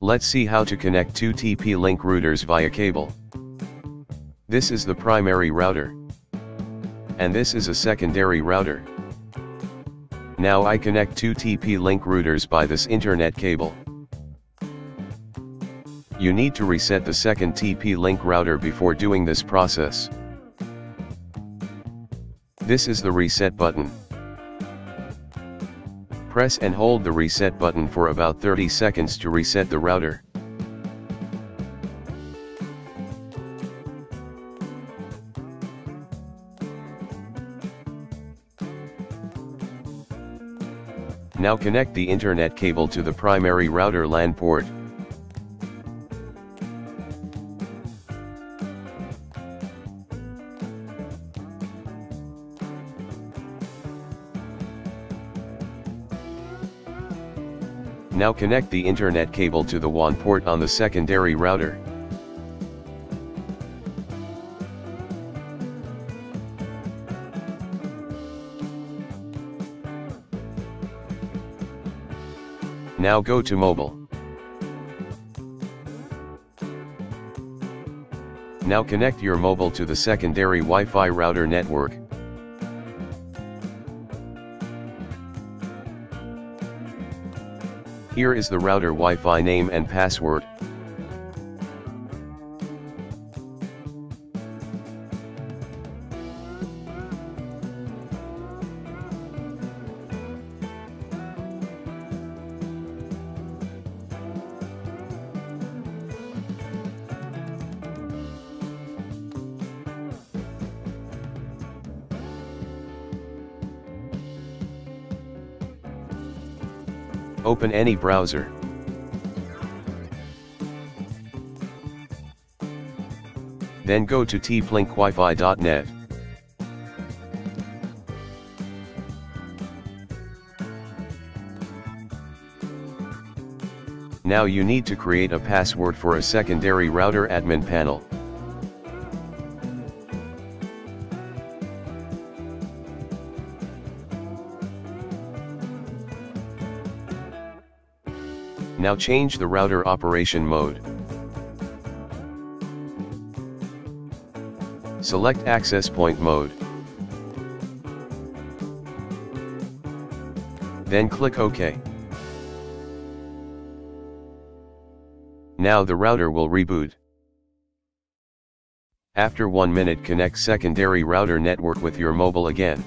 Let's see how to connect two TP-Link routers via cable. This is the primary router. And this is a secondary router. Now I connect two TP-Link routers by this internet cable. You need to reset the second TP-Link router before doing this process. This is the reset button. Press and hold the reset button for about 30 seconds to reset the router. Now connect the internet cable to the primary router LAN port. Now connect the internet cable to the WAN port on the secondary router. Now go to mobile. Now connect your mobile to the secondary Wi-Fi router network. Here is the router Wi-Fi name and password. Open any browser. Then go to tplinkwifi.net. Now you need to create a password for a secondary router admin panel. Now change the router operation mode. Select access point mode. Then click OK. Now the router will reboot. After 1 minute connect secondary router network with your mobile again.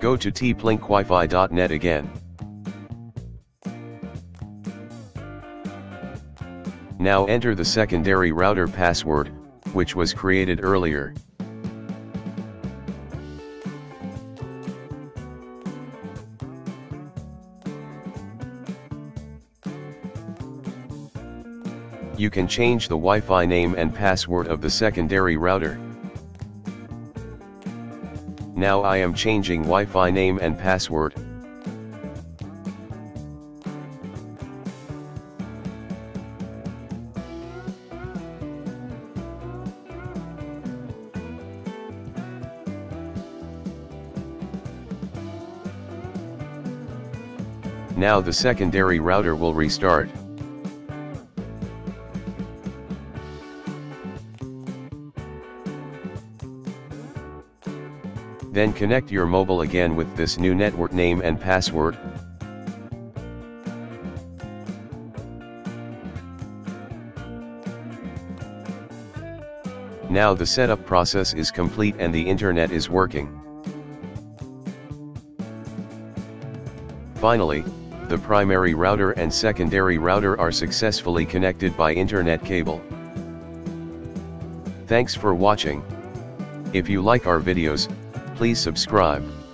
Go to tplinkwifi.net again. Now enter the secondary router password, which was created earlier. You can change the Wi-Fi name and password of the secondary router. Now I am changing Wi-Fi name and password. Now the secondary router will restart. Then connect your mobile again with this new network name and password. Now the setup process is complete and the internet is working. Finally, the primary router and secondary router are successfully connected by internet cable. Thanks for watching. If you like our videos, please subscribe.